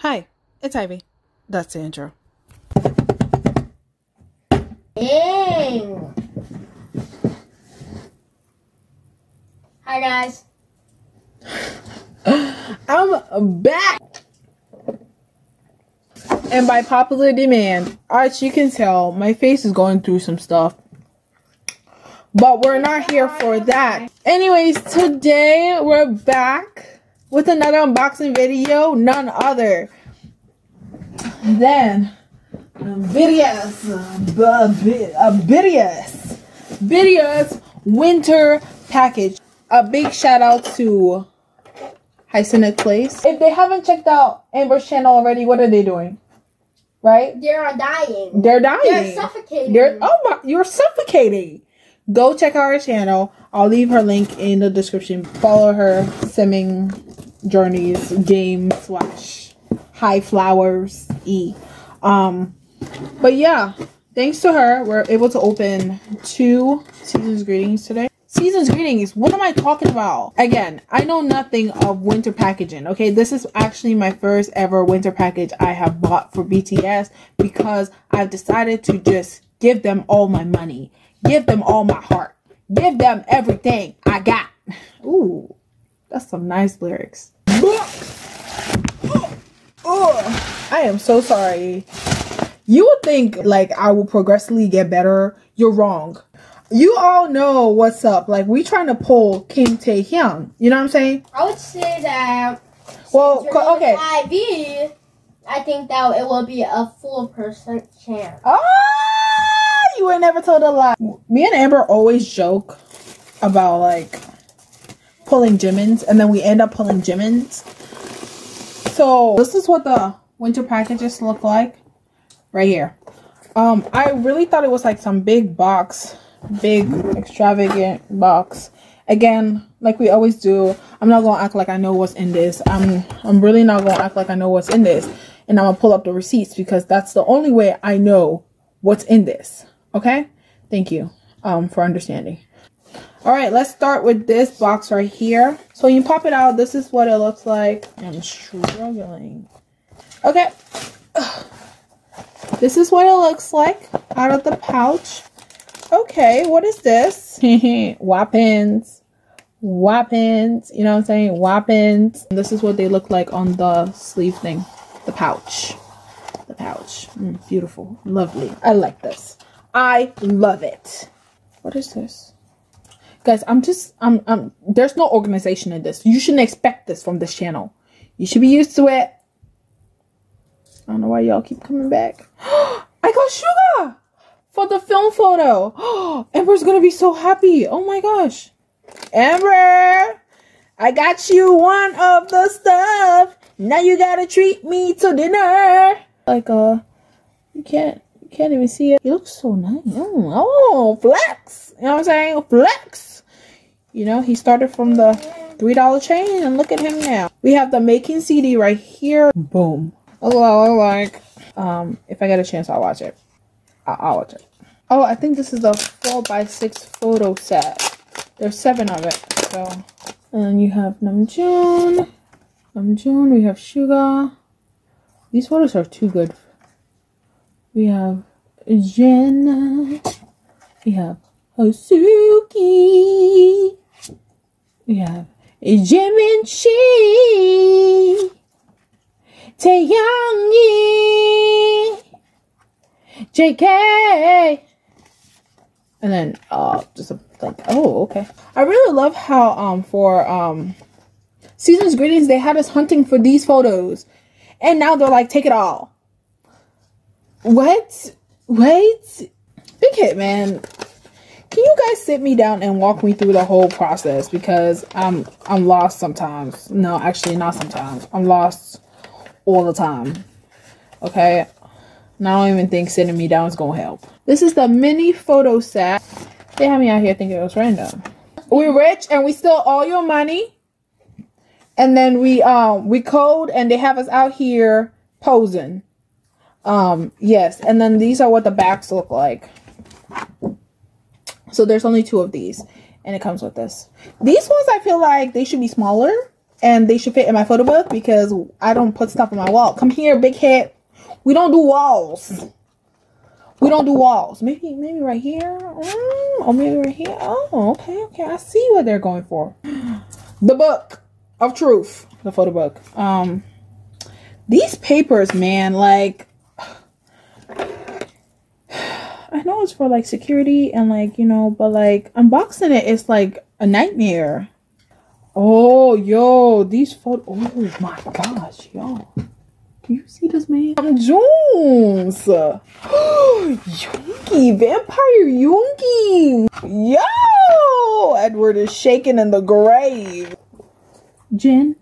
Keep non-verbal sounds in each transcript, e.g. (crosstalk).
Hi, it's Ivy. That's the intro. Dang. Hi guys. (gasps) I'm back! And by popular demand, as you can tell, my face is going through some stuff. But we're not here for that. Anyways, today we're back with another unboxing video. None other than BTS. BTS. BTS winter package. A big shout out to HyacinthPlays. If they haven't checked out Amber's channel already, what are they doing? Right? They're dying. They're dying. They're suffocating. They're oh my, you're suffocating. Go check out her channel. I'll leave her link in the description. Follow her simming journeys game slash high flowers e. Um, but yeah, thanks to her, we're able to open two seasons greetings today. Season's greetings. What am I talking about? Again, I know nothing of winter packaging. Okay, this is actually my first ever winter package I have bought for BTS because I've decided to just give them all my money, give them all my heart, give them everything I got. Ooh, that's some nice lyrics. Oh, I am so sorry. You would think like I will progressively get better. You're wrong you all know what's up. Like we trying to pull Kim Tae Hyung. You know what I'm saying? I would say that. Well, okay. IV, I be, I think that it will be a full percent chance. Ah, you ain't never told a lie. Me and Amber always joke about like pulling Jimin's, and then we end up pulling Jimin's. So this is what the winter packages look like, right here. Um, I really thought it was like some big box big extravagant box again like we always do i'm not gonna act like i know what's in this i'm i'm really not gonna act like i know what's in this and i'm gonna pull up the receipts because that's the only way i know what's in this okay thank you um for understanding all right let's start with this box right here so you pop it out this is what it looks like i'm struggling okay this is what it looks like out of the pouch okay, what is this? (laughs) Weapons. Weapons. You know what I'm saying? Weapons. This is what they look like on the sleeve thing. The pouch. The pouch. Mm, beautiful. Lovely. I like this. I love it. What is this? Guys, I'm just, I'm, I'm, there's no organization in this. You shouldn't expect this from this channel. You should be used to it. I don't know why y'all keep coming back. (gasps) I got Suga! for the film photo. (gasps) Amber's gonna be so happy. Oh my gosh. Amber, I got you one of the stuff. Now you gotta treat me to dinner. Like, uh, you can't, can't even see it. He looks so nice. Oh, oh, flex. You know what I'm saying? Flex. You know, he started from the $3 chain and look at him now. We have the making CD right here. Boom. Oh, like, um, if I get a chance, I'll watch it. I'll watch it. Oh, I think this is a 4x6 photo set. There's seven of it. So, and you have Namjoon. Namjoon, we have Suga. These photos are too good. We have Jenna. We have Hosuki. We have Jimin Chi. Taehyung JK. And then uh just a like oh okay. I really love how um for um Season's Greetings they had us hunting for these photos. And now they're like take it all. What? Wait. Big hit man. Can you guys sit me down and walk me through the whole process because I'm I'm lost sometimes. No, actually not sometimes. I'm lost all the time. Okay? And I don't even think sitting me down is gonna help. This is the mini photo set. They had me out here thinking it was random. We're rich and we steal all your money. And then we um we code and they have us out here posing. Um yes, and then these are what the backs look like. So there's only two of these and it comes with this. These ones I feel like they should be smaller and they should fit in my photo book because I don't put stuff on my wall. Come here, big head. We don't do walls. We don't do walls. Maybe maybe right here. Mm, or maybe right here. Oh, okay, okay. I see what they're going for. (gasps) The book of truth. The photo book. Um these papers, man, like I know it's for like security and like, you know, but like unboxing it, is like a nightmare. Oh, yo, these photos. Oh my gosh, yo. Do you see this man? I'm Jones. (gasps) Yoongi, Vampire Yoongi. Yo, Edward is shaking in the grave. Jen.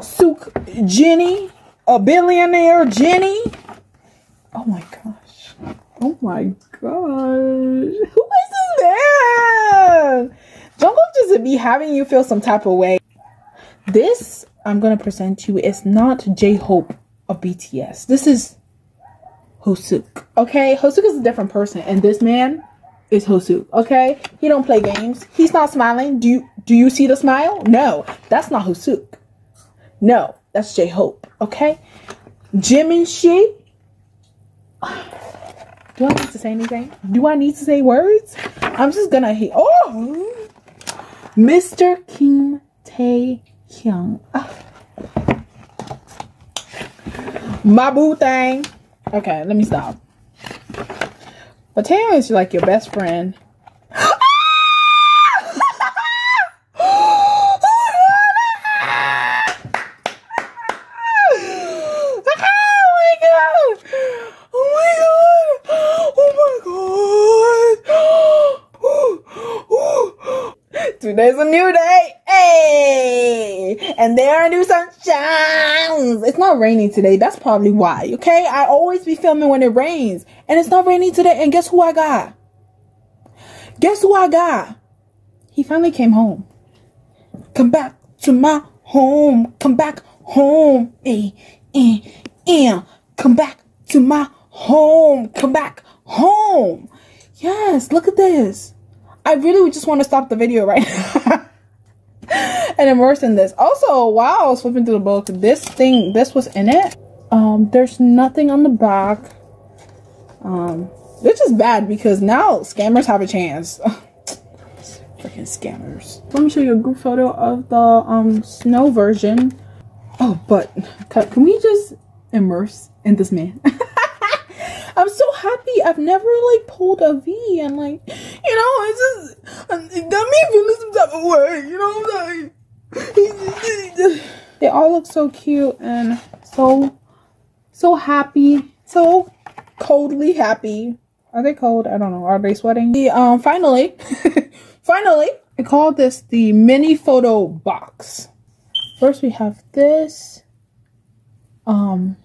Sook Jenny. A billionaire Jenny. Oh my gosh. Oh my gosh. (laughs) Who is this man? Jungkook just be having you feel some type of way. This I'm gonna present to you is not J-Hope of BTS. This is Hoseok. Okay, Hoseok is a different person, and this man is Hoseok. Okay, he don't play games. He's not smiling. Do you do you see the smile? No, that's not Hoseok. No, that's J-Hope. Okay, Jiminshi. Do I need to say anything? Do I need to say words? I'm just gonna hit. Oh. Mr. Kim Tae Hyung. Ah. My boo thing. Okay, let me stop. But Taeyong is like your best friend. Today's a new day. Hey! And there are new sunshines. It's not raining today. That's probably why. Okay? I always be filming when it rains. And it's not raining today. And guess who I got? Guess who I got? He finally came home. Come back to my home. Come back home. Eh, eh, eh. Come back to my home. Come back home. Yes, look at this. I really would just want to stop the video right now. (laughs) and immerse in this. Also, while I was flipping through the book, this thing, this was in it. Um, there's nothing on the back. Um, which is bad because now scammers have a chance. (laughs) Freaking scammers. Let me show you a group photo of the um snow version. Oh, but can we just immerse in this man? (laughs) I'm so happy I've never like pulled a V and like, you know, it's just, it got me feeling some type of way, you know what I'm saying? they all look so cute and so, so happy, so coldly happy. Are they cold? I don't know. Are they sweating? The, um, finally, (laughs) finally, I call this the mini photo box. First we have this, um,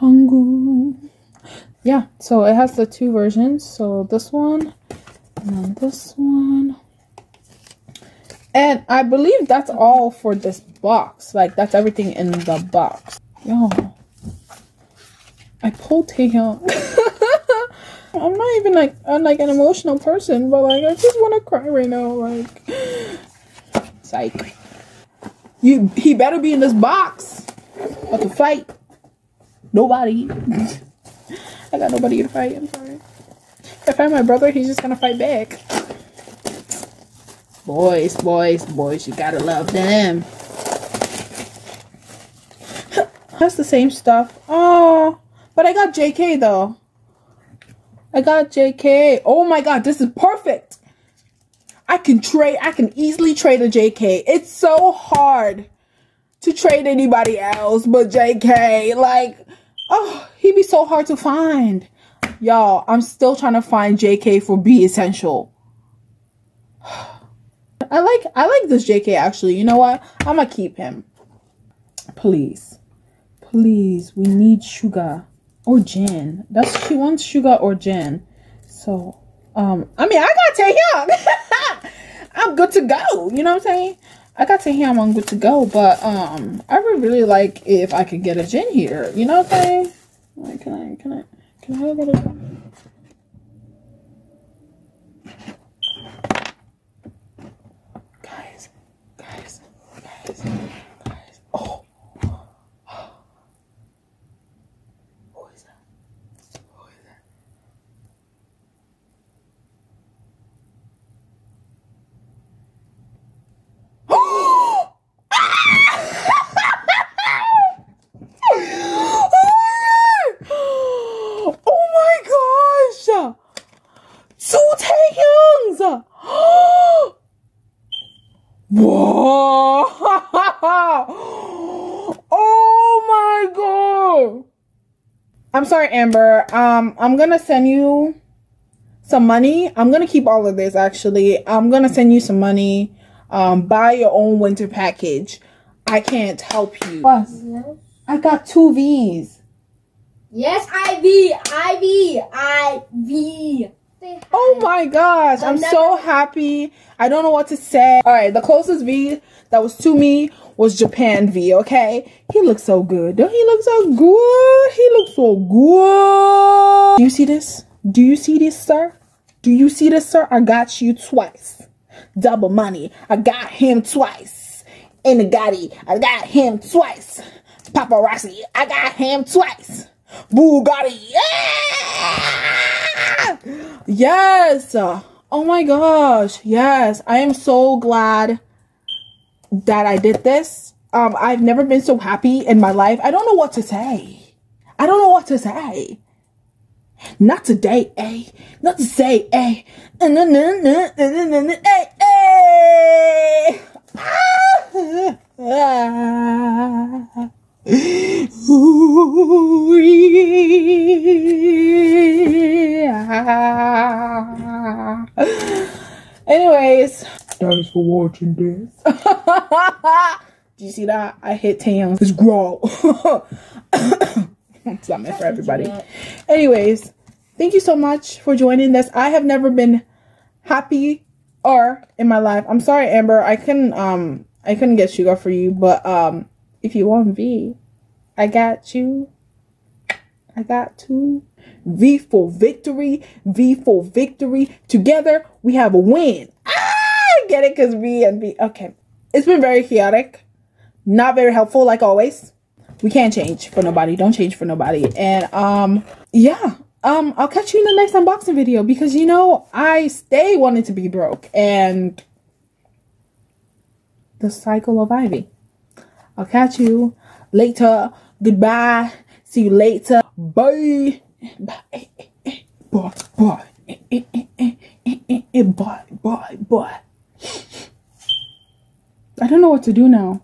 Hangul. Yeah, so it has the two versions. So this one and then this one. And I believe that's all for this box. Like, that's everything in the box. Yo. I pulled Taehyung. (laughs) I'm not even like I'm like an emotional person, but like I just want to cry right now. Like, (sighs) psych. You he better be in this box. About to fight. Nobody. (laughs) I got nobody to fight. I'm sorry. If I find my brother, he's just gonna fight back. Boys, boys, boys, you gotta love them. (laughs) That's the same stuff. Oh, but I got JK though. I got JK. Oh my god, this is perfect. I can trade, I can easily trade a JK. It's so hard to trade anybody else but JK. Like, Oh, he be so hard to find. Y'all, I'm still trying to find JK for B Essential. (sighs) I like I like this JK actually. You know what? I'm gonna keep him. Please. Please, we need Suga or Jin. That's she wants Suga or Jin. So, um, I mean, I gotta him. (laughs) I'm good to go. You know what I'm saying? I got to him, I'm good to go. But um, I would really like if I could get a Jin here. You know what I'm saying? Can I, can I, can I get a Jin? Guys, I'm sorry, Amber. Um, I'm gonna send you some money. I'm gonna keep all of this actually. I'm gonna send you some money. Um, buy your own winter package. I can't help you. Plus, Yes. I got two V's. Yes, Ivy, Ivy, Ivy. Oh my gosh, I'm so happy. I don't know what to say. All right, the closest V that was to me was Japan V, okay? He looks so good. Don't he look so good? He looks so good. Do you see this? Do you see this, sir? Do you see this, sir? I got you twice. Double money. I got him twice. In the Gotti, I got him twice. Paparazzi, I got him twice. Bugatti, yeah! Yes. Oh my gosh. Yes. I am so glad that I did this. Um, I've never been so happy in my life. I don't know what to say. I don't know what to say. Not today, eh? Not to say, eh? Eh, eh. (laughs) Ah. Yeah. Anyways, thanks for watching this. (laughs) Do you see that? I hit Tams. It's grow. (coughs) it's not meant for everybody. Anyways, thank you so much for joining this. I have never been happy or in my life. I'm sorry, Amber. I couldn't um I couldn't get Suga for you, but um if you want V, I got you. I got two. V for victory. V for victory. Together we have a win. Ah, get it? Cause V and V. Okay, it's been very chaotic. Not very helpful, like always. We can't change for nobody. Don't change for nobody. And um, yeah. Um, I'll catch you in the next unboxing video because you know I stay wanting to be broke and the cycle of Ivy. I'll catch you later. Goodbye. See you later. Bye. Bye. Bye. Bye. Bye. Bye. Bye. I don't know what to do now.